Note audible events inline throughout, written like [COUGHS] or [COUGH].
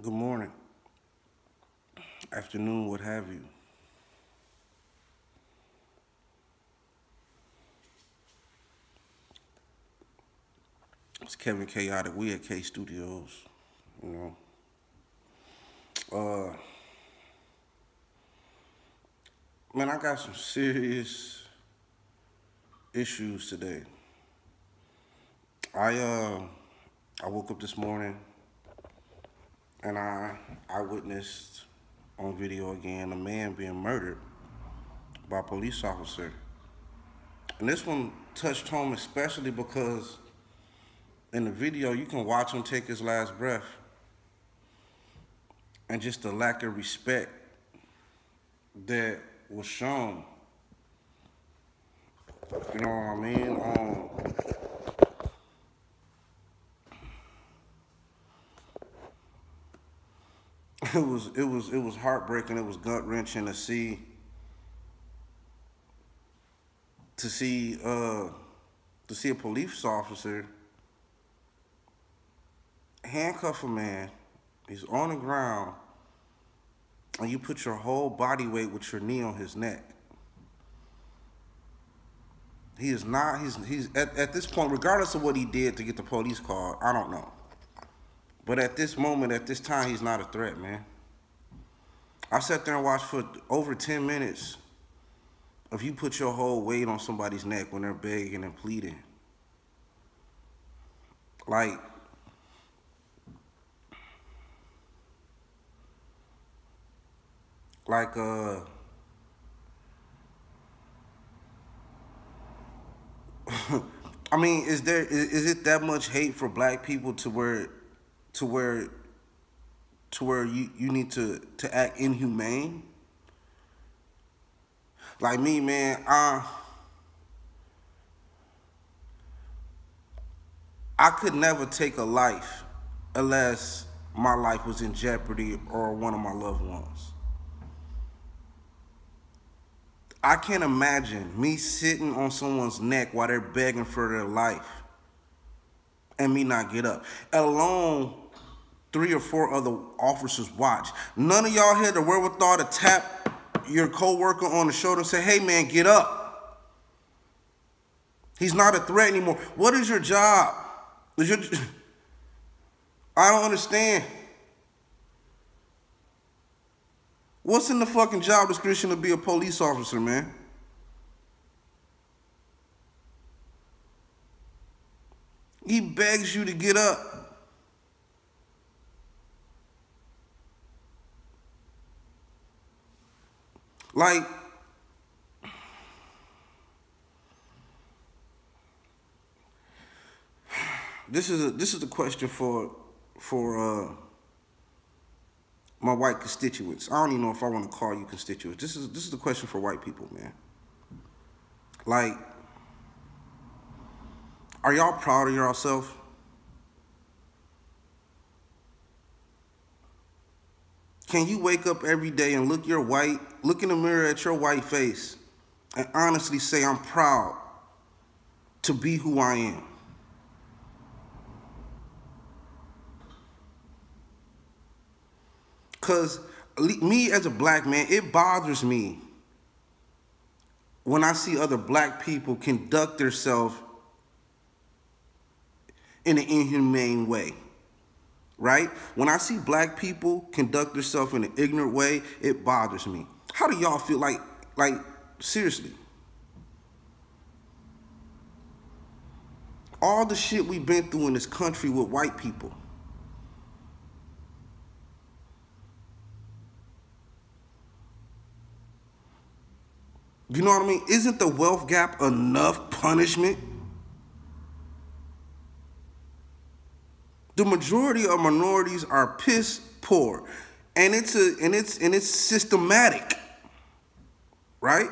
Good morning, afternoon, what have you. It's Kevin Chaotic. We at K Studios, you know. Uh, man, I got some serious issues today. I uh, I woke up this morning and I I witnessed on video again a man being murdered by a police officer. And this one touched home especially because in the video you can watch him take his last breath and just the lack of respect that was shown. You know what I mean? Um, it was it was it was heartbreaking. It was gut wrenching to see to see uh to see a police officer handcuff a man. He's on the ground, and you put your whole body weight with your knee on his neck. He is not. He's he's at, at this point, regardless of what he did to get the police called. I don't know. But at this moment, at this time, he's not a threat, man. I sat there and watched for over 10 minutes if you put your whole weight on somebody's neck when they're begging and pleading. Like, like, uh, [LAUGHS] I mean, is there is, is it that much hate for black people to where to where to where you, you need to, to act inhumane. Like me, man, I I could never take a life unless my life was in jeopardy or one of my loved ones. I can't imagine me sitting on someone's neck while they're begging for their life and me not get up. Alone three or four other officers watch. None of y'all had the wherewithal to tap your coworker on the shoulder and say, hey man, get up. He's not a threat anymore. What is your job? Is your [LAUGHS] I don't understand. What's in the fucking job description to be a police officer, man? He begs you to get up. Like, this is a this is a question for for uh, my white constituents. I don't even know if I want to call you constituents. This is this is a question for white people, man. Like, are y'all proud of yourself? Can you wake up every day and look your white, look in the mirror at your white face and honestly say, I'm proud to be who I am? Because me as a black man, it bothers me when I see other black people conduct themselves in an inhumane way right? When I see black people conduct themselves in an ignorant way, it bothers me. How do y'all feel like, like, seriously? All the shit we've been through in this country with white people. You know what I mean? Isn't the wealth gap enough punishment? The majority of minorities are piss poor. And it's a and it's and it's systematic. Right?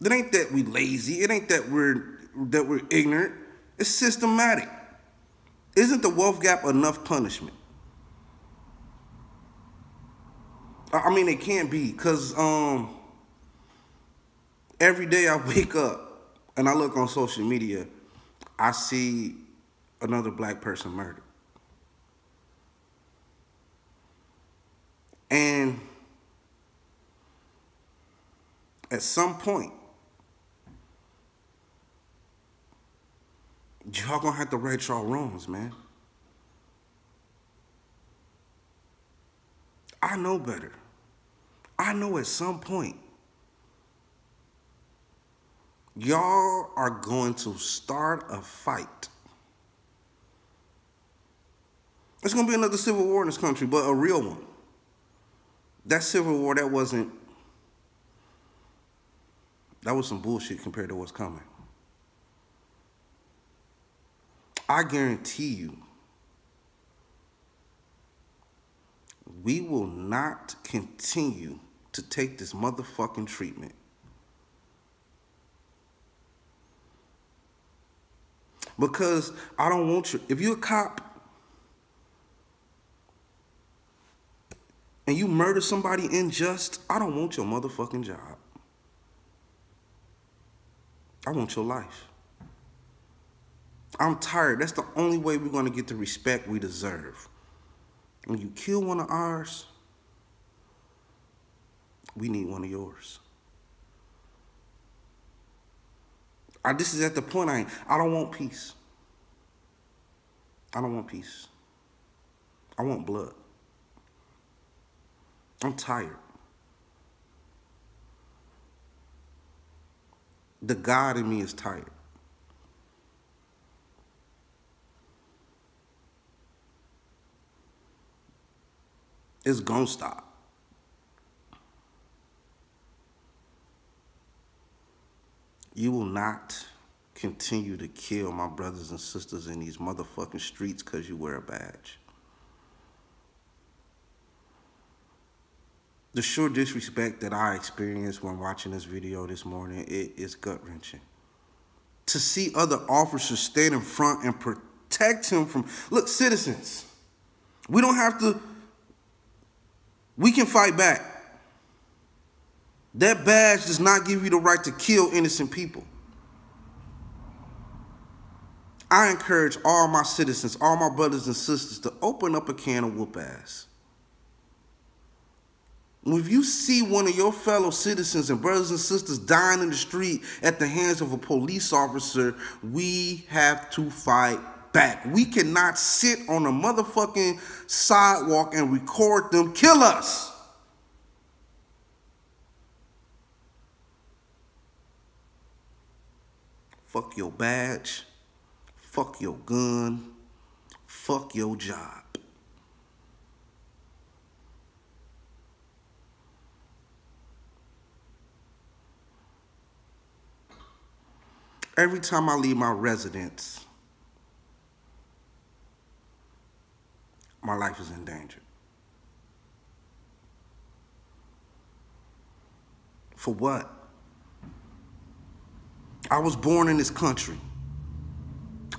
It ain't that we lazy. It ain't that we're that we're ignorant. It's systematic. Isn't the wealth gap enough punishment? I mean, it can't be because um, every day I [LAUGHS] wake up and I look on social media, I see another black person murdered. And at some point, y'all gonna have to right y'all wrongs, man. I know better. I know at some point, y'all are going to start a fight. It's gonna be another civil war in this country, but a real one. That civil war, that wasn't, that was some bullshit compared to what's coming. I guarantee you, we will not continue to take this motherfucking treatment. Because I don't want you, if you're a cop and you murder somebody unjust, I don't want your motherfucking job. I want your life. I'm tired. That's the only way we're going to get the respect we deserve. When you kill one of ours, we need one of yours. I, this is at the point I I don't want peace. I don't want peace. I want blood. I'm tired. The God in me is tired. It's gonna stop. You will not continue to kill my brothers and sisters in these motherfucking streets because you wear a badge. The sure disrespect that I experienced when watching this video this morning, it is gut wrenching. To see other officers stand in front and protect him from, look, citizens, we don't have to we can fight back. That badge does not give you the right to kill innocent people. I encourage all my citizens, all my brothers and sisters to open up a can of whoop ass. If you see one of your fellow citizens and brothers and sisters dying in the street at the hands of a police officer, we have to fight back. We cannot sit on a motherfucking sidewalk and record them kill us. Fuck your badge. Fuck your gun. Fuck your job. Every time I leave my residence, my life is in danger. For what? I was born in this country.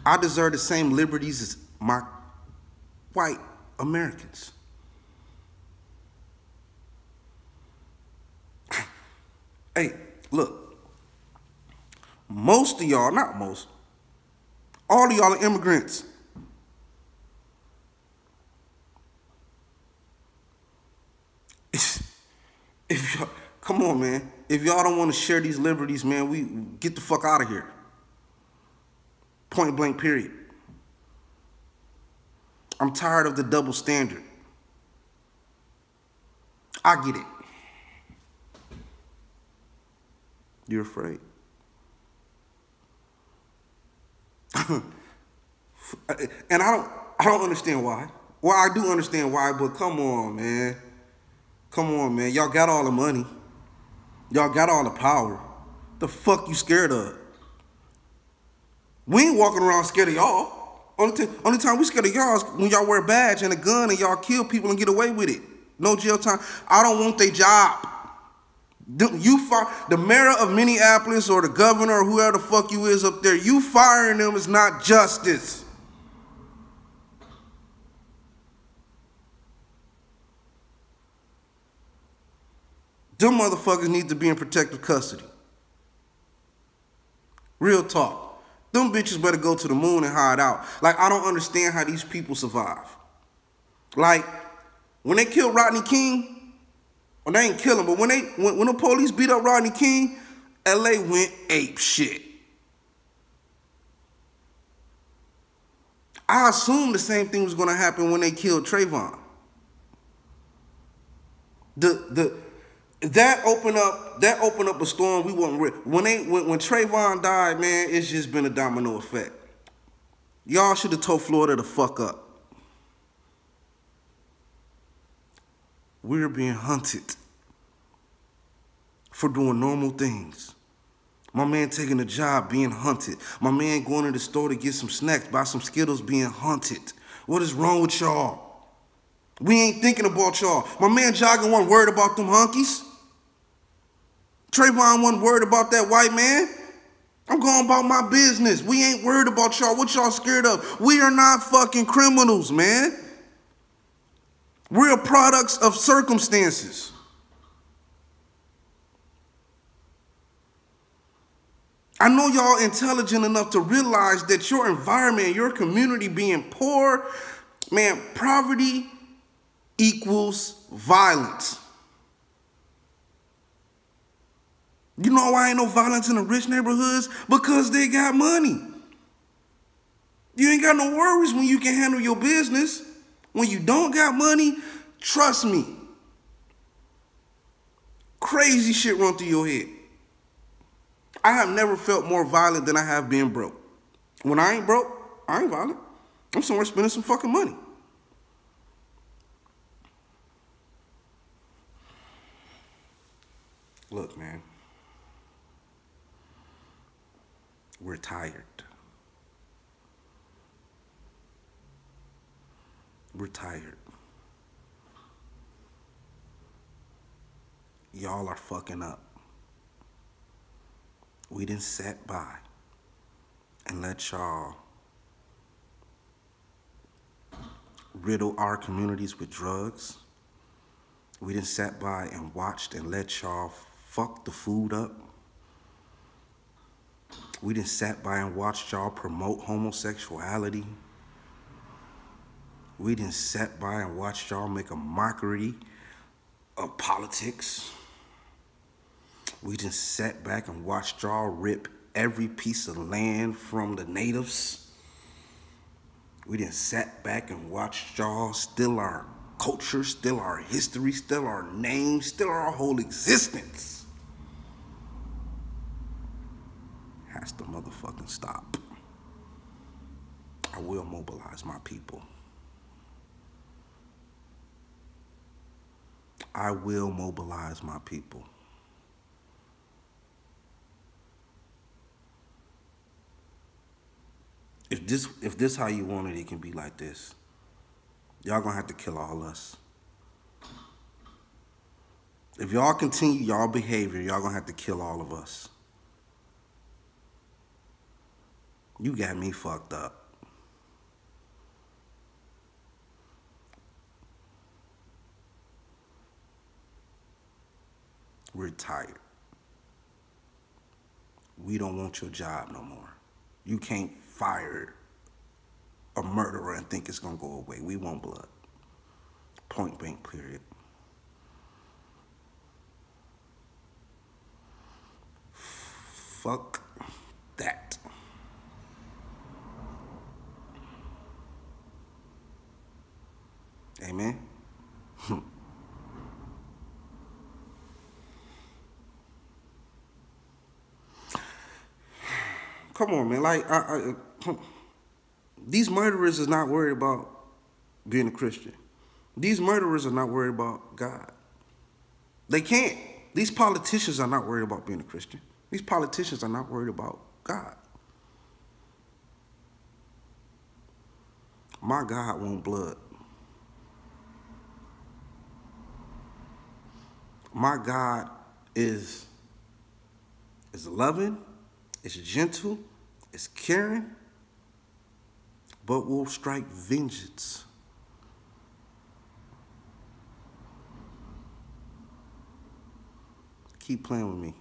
I deserve the same liberties as my white Americans. [SIGHS] hey, look, most of y'all, not most, all of y'all are immigrants. [LAUGHS] if y'all, come on, man. If y'all don't want to share these liberties, man, we get the fuck out of here. Point blank, period. I'm tired of the double standard. I get it. You're afraid. [COUGHS] and I don't I don't understand why. Well, I do understand why, but come on, man. Come on, man. Y'all got all the money. Y'all got all the power. The fuck you scared of? We ain't walking around scared of y'all. Only, only time we scared of y'all is when y'all wear a badge and a gun and y'all kill people and get away with it. No jail time. I don't want their job. You fire the mayor of Minneapolis or the governor or whoever the fuck you is up there. You firing them is not justice. Them motherfuckers need to be in protective custody. Real talk. Them bitches better go to the moon and hide out. Like, I don't understand how these people survive. Like, when they killed Rodney King, Well, they ain't kill him, but when they when, when the police beat up Rodney King, LA went ape shit. I assumed the same thing was gonna happen when they killed Trayvon. The the that opened up that opened up a storm we wasn't ready. When they when, when Trayvon died, man, it's just been a domino effect. Y'all should have told Florida to fuck up. We're being hunted for doing normal things. My man taking a job being hunted. My man going to the store to get some snacks, buy some Skittles being hunted. What is wrong with y'all? We ain't thinking about y'all. My man jogging one word about them hunkies. Trayvon one word about that white man. I'm going about my business. We ain't worried about y'all. What y'all scared of? We are not fucking criminals, man. We're products of circumstances. I know y'all intelligent enough to realize that your environment, your community being poor, man, poverty equals violence. You know why ain't no violence in the rich neighborhoods? Because they got money. You ain't got no worries when you can handle your business. When you don't got money, trust me. Crazy shit run through your head. I have never felt more violent than I have being broke. When I ain't broke, I ain't violent. I'm somewhere spending some fucking money. Look, man. We're tired. We're tired. Y'all are fucking up we didn't sat by and let y'all riddle our communities with drugs. We didn't sat by and watched and let y'all fuck the food up. We didn't sat by and watched y'all promote homosexuality. We didn't sat by and watched y'all make a mockery of politics. We just sat back and watched y'all rip every piece of land from the natives. We just sat back and watched y'all steal our culture, steal our history, steal our name, steal our whole existence. Has to motherfucking stop. I will mobilize my people. I will mobilize my people. if this if this how you want it, it can be like this. Y'all gonna have to kill all us. If y'all continue y'all behavior, y'all gonna have to kill all of us. You got me fucked up. We're tired. We don't want your job no more. You can't fire a murderer and think it's gonna go away. We want blood. Point blank, period. Fuck that. Amen. Come on, man. Like, I, I, these murderers is not worried about being a Christian. These murderers are not worried about God. They can't. These politicians are not worried about being a Christian. These politicians are not worried about God. My God won't blood. My God is is loving it's gentle, it's caring, but will strike vengeance. Keep playing with me.